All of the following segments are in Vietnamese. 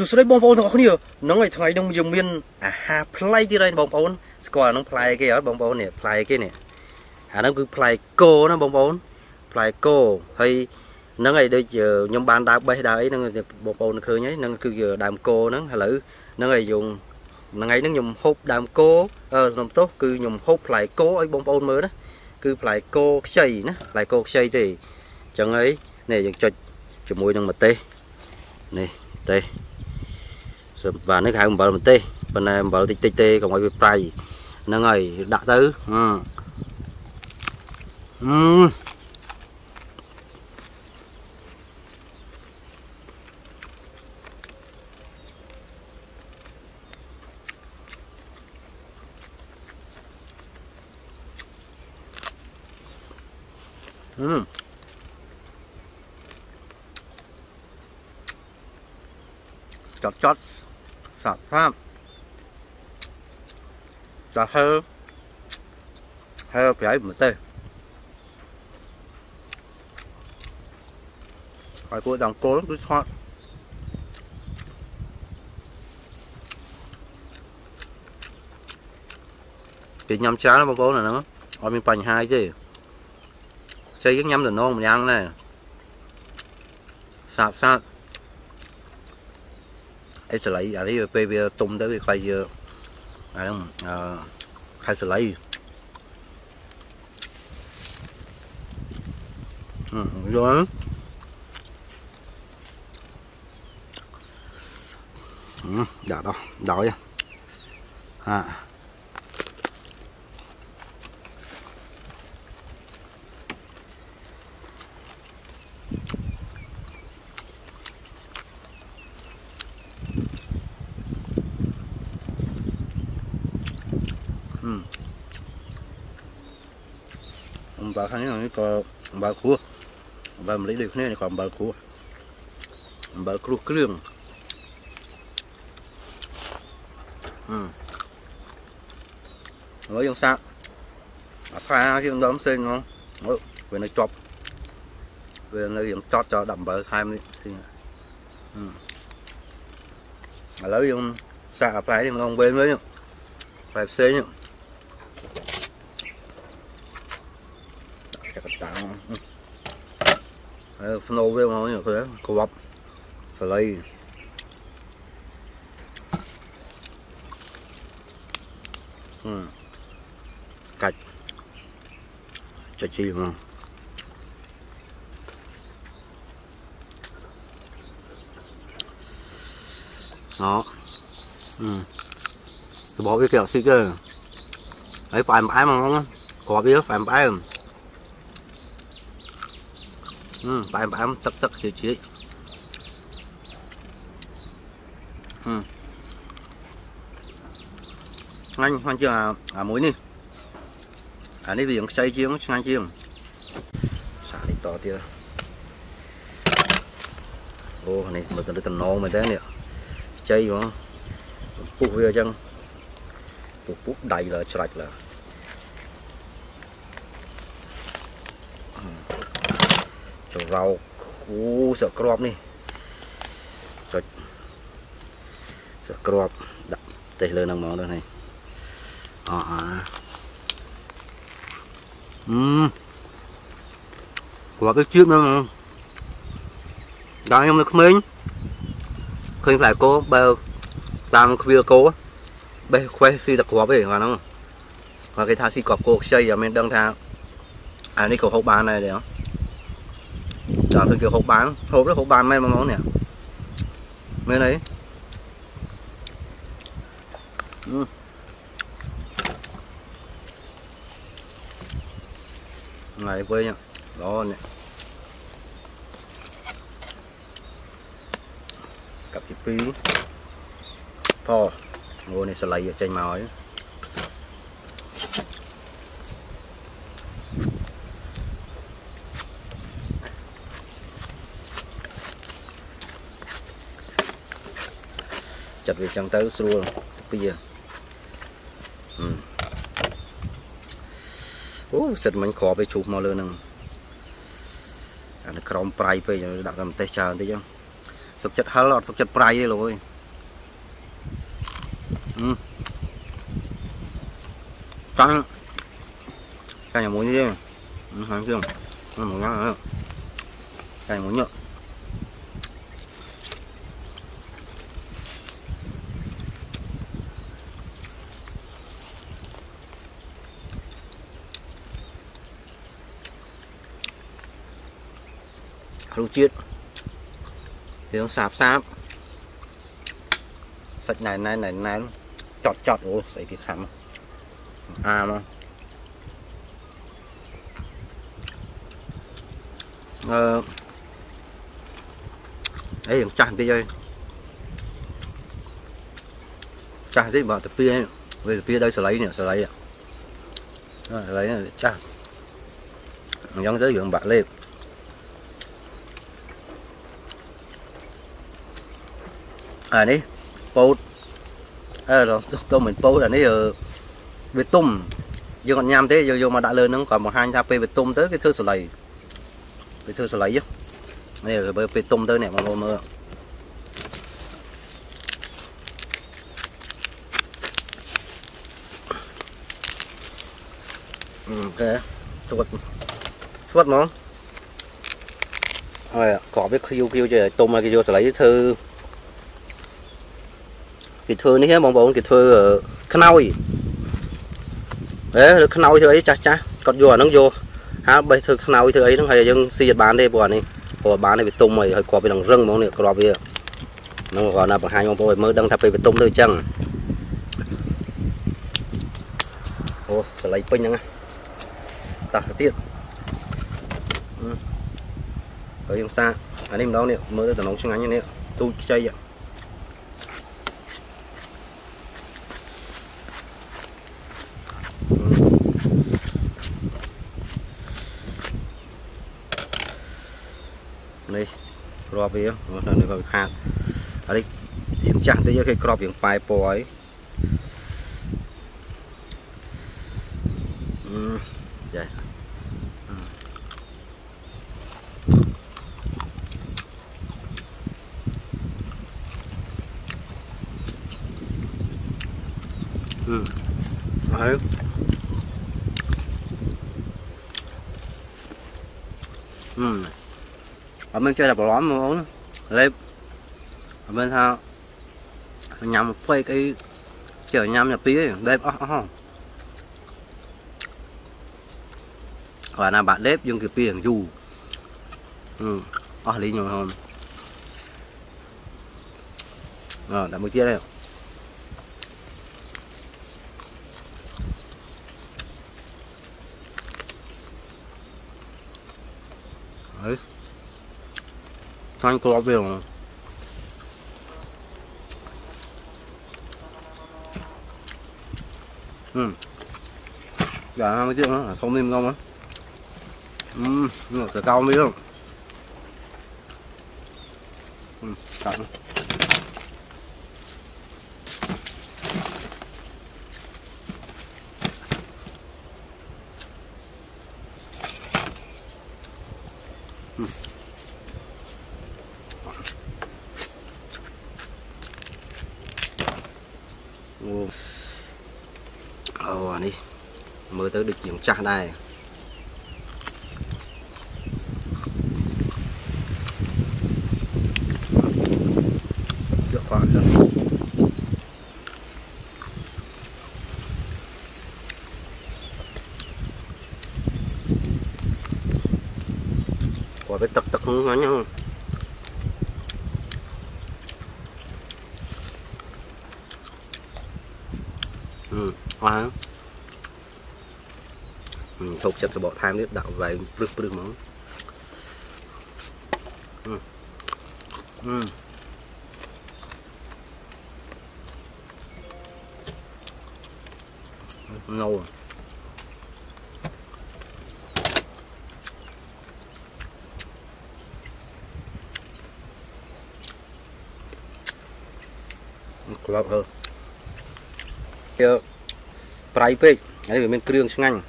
សួស្តីបងប្អូនទាំងអស់គ្នាហ្នឹងហើយថ្ងៃនេះយើងមានអាហារប្លែកទៀតហើយបងប្អូនស្គាល់ហ្នឹងប្លែកគេអត់បងប្អូននេះប្លែកគេនេះអាហ្នឹងគឺប្លែកគោណាបងប្អូនប្លែកគោហើយហ្នឹងហើយដូចខ្ញុំបានដើរបេះដើរអីហ្នឹងបងប្អូនឃើញហើយហ្នឹងគឺដើមគោហ្នឹងឥឡូវហ្នឹងហើយយើងថ្ងៃហ្នឹងខ្ញុំហូបដើមគោសំណុំទោសគឺខ្ញុំហូបផ្លែគោឲ្យបងប្អូនមើលណាគឺផ្លែគោខ្ចីណាផ្លែគោខ្ចីទេអញ្ចឹងហើយនេះយើងចុចជាមួយនឹងម្ទេសនេះម្ទេសសិបបាននេះគេហៅអំបិលមិនទេប៉ុន្តែអំបិលតិចតិចទេកុំឲ្យវាប្រៃហ្នឹងហើយដាក់ទៅអឺអឺអឺចត់ចត់ sọt phạm là hơ hơ phải ấy một tê hỏi cố dòng cố cứ sọt thì nhâm chá nó bố cố là nó ở mình bành hai chứ chơi cái nhâm là nôn mình ăn này sạp sạp ấy sẽ à, lấy ở đây bây giờ tôm tới cái giờ à đúng à hay sẽ lấy rồi ừ, ừ đã đó đói à 음. bà khăn này có bà cua bà lấy được này còn bà cua bà cua kương ừ mới dùng sạc à pha khi đóng xinh không ừ. về nó chọc về nó dùng chót cho đậm bờ hai mươi thì ừ à lấy dùng sạc à pha thì ông bên với nhau phải xinh nhau 플로우에 뭐냐 그래 고밥 플라이 응갓 짜지 뭐 đó ừ bỏ cái kẹo xí kìa ấy phải mà ngon lắm có biết phải phải ừ phải phải tắc tắc chịu chịu ừ anh anh chưa à à muối đi à đi biển xây chiếng sang chiếng xả đi to tia ô này mà tao tao nó mà thế nè chơi mà phục về chăng ពុះពុះដៃលើច្រាច់លើចរោកអូសក្របនេះចុចសក្របដាក់ទេលើនឹងហ្មងនេះអអអឺគាត់ទៅជឿមែនដល់ខ្ញុំនៅក្មេងឃើញផ្លែគោបើតាមគ្វាគោ bây khoe xì đặc quá bây mà nó và cái thang xì cọp cô chơi giờ mình đang thang à đi khẩu hộp bàn này đấy đó là kiểu hộp bán hộp rất hộp bán mấy mà món này mấy đấy uhm. này quê nha đó nè cặp thịt phí thò អូនេះសលៃចេញមកហើយិត្តវាចឹងទៅស្រួលទៅពីអូសិតមិញក្របឲ្យជូសមកលើនឹងអានេះក្រមប្រៃពេកដាក់តែម្ទេសច្រើនតិចចឹងសុកចិត្តហិលអត់សុកចិត្តប្រៃទេលោកអើយ ừ. căng căng nhà muối như thế ừ, hàng chưa ừ, muối ngang nữa căng muối nhựa rau chiết thì nó sạp sạp sạch này này này này ចត់ចត់អូស្អីគេខំអាមកអឺអីយ៉ាងចាស់បន្តិចហើយចាស់បន្តិចបើតាពីហ្នឹងវាតាពីដោយសលៃនេះសលៃហ្នឹងសលៃហ្នឹងចាស់អញ្ចឹងទៅយើងបាក់លេបអានេះពោត rồi tôi mình bố là nấy giờ về tôm giờ còn nhám thế giờ giờ mà đã lên nó còn một hai ta về tôm tới cái thứ sợi lầy cái thứ sợi lầy chứ bây giờ về tôm tới này mọi người mơ ok suốt suốt món rồi cỏ biết kêu kêu chơi tôm mà kêu sờ lầy thứ គេធ្វើនេះបងប្អូនគេធ្វើខ្នើយអេឬខ្នើយធ្វើអីចាស់ចាស់គាត់យកអាហ្នឹងយកហាលបេះធ្វើខ្នើយធ្វើអីហ្នឹងហើយយើងស៊ីអត់បានទេព្រោះអានេះព្រោះបានវាទុំហើយហើយគ្រាប់វានឹងរឹងហ្មងនេះគ្រាប់វាហ្នឹងគាត់ណាបង្ហាញបងប្អូនឲ្យមើលដឹងថាពេលវាទុំទៅអញ្ចឹងអូសលៃពេញហ្នឹងតោះទៅទៀតហើយយើងសាកអានេះម្ដងនេះមើលទៅតំណងឆ្ងាញ់នេះទូចខ្ចីហ្នឹងប់វានៅនេះវាខាតឥឡូវយើងចាស់បន្តិចគេក្របយើងប៉ែពណ៌ហើយចា mình chơi là bỏ lõm mà uống lên ở bên sao nhằm phê cái kiểu nhằm nhập tí đếp ó ờ, ó ờ, ờ. và là bạn đếp dùng cái tiền dù ừ ó lý nhiều hơn rồi đặt một chia đây Đấy. Ừ. Sanki kurabiye onu. Ừ. Gà 20 triệu đó, không tim không á. Ừ, cà cao mới không? Ừ, cặn. Mm-hmm. នេះមើលទៅដូចជាចាស់ដែរយកខ្វះទៅគាត់ទៅទឹកទឹកហ្នឹងហ្នឹងអឺអើចូលចិត្តសបកថែមនេះដាក់វែងព្រឹសព្រឹសហ្មងអឺណូក្លាប់ហើយើប្រៃពេកហើយវាមានគ្រឿងឆ្ងាញ់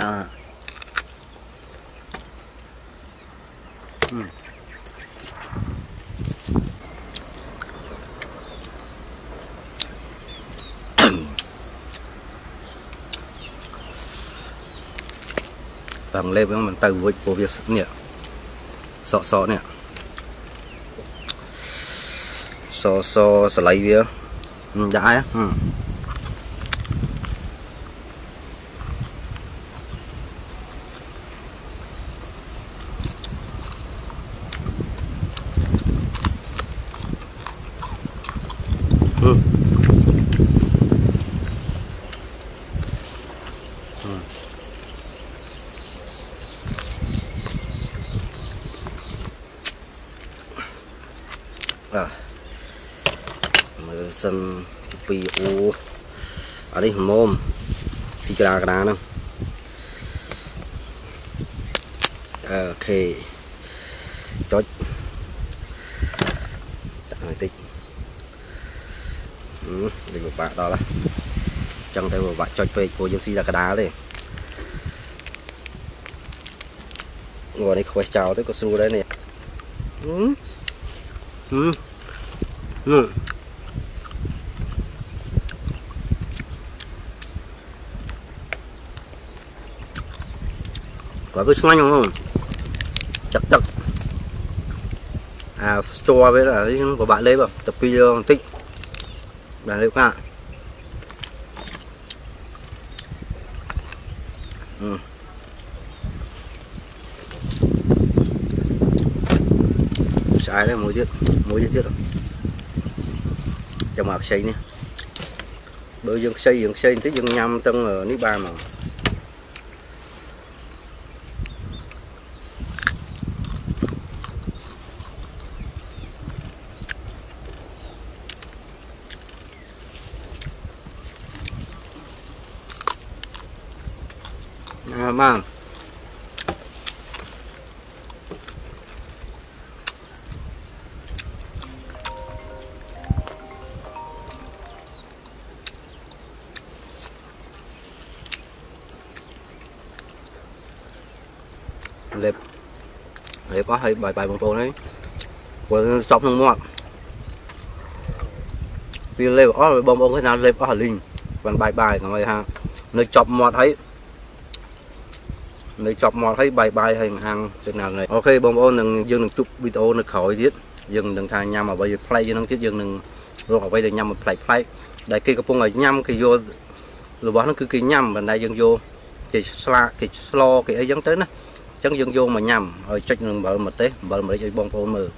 à ừ. bằng lên với mình tay với của việc nhỉ sọ sọ nè sọ sọ sọ lấy vía đã á ừ. សិនពីអូអានេះមុំស៊ីក្រាក្រាហ្នឹងអូខេចុចដាក់បន្តិចអឺនេះពិបាកដល់ហ្នឹងចឹងទៅពិបាកចុចពេកព្រោះយើងស៊ីតែកដាលទេអូនេះខ្វេះចោលទៅក៏ស្រួលដែរនេះហឹមហឹម có à, cái xoanh không chặt chặt à cho với là của bạn lấy vào tập video tích bạn lấy cả ừ. sai đấy mối chết mối chết chết rồi trong mặt xây nè bữa dân xây dựng xây tới dân nhâm tân ở nít ba mà រៀបអស់ហើយបាយបាយបងប្អូនហើយព្រោះចប់នឹងមាត់វាលេបអស់បងប្អូនគេណាលេបអស់លីងបានបាយបាយកុំឲ្យហានៅចប់មាត់ហើយនៅចប់មាត់ហើយបាយបាយហើយហាងចំណាំនេះអូខេបងប្អូននឹងយើងនឹងជប់វីដេអូនៅក្រោយទៀតយើងនឹងថាញ៉ាំអ្វីប្លែកហ្នឹងទៀតយើងនឹងរកអ្វីដែលញ៉ាំប្លែកប្លែកដែលគេកំពុងឲ្យញ៉ាំគេយករបស់ហ្នឹងគឺគេញ៉ាំបណ្ដៃយើងយកគេស្លាកគេស្លគេអីចឹងទៅណាចឹងយើងយកមកញ៉ាំហើយចុចនឹងអំបិលម្ទេសអំបិលម្រេចឲ្យបងប្អូនមើល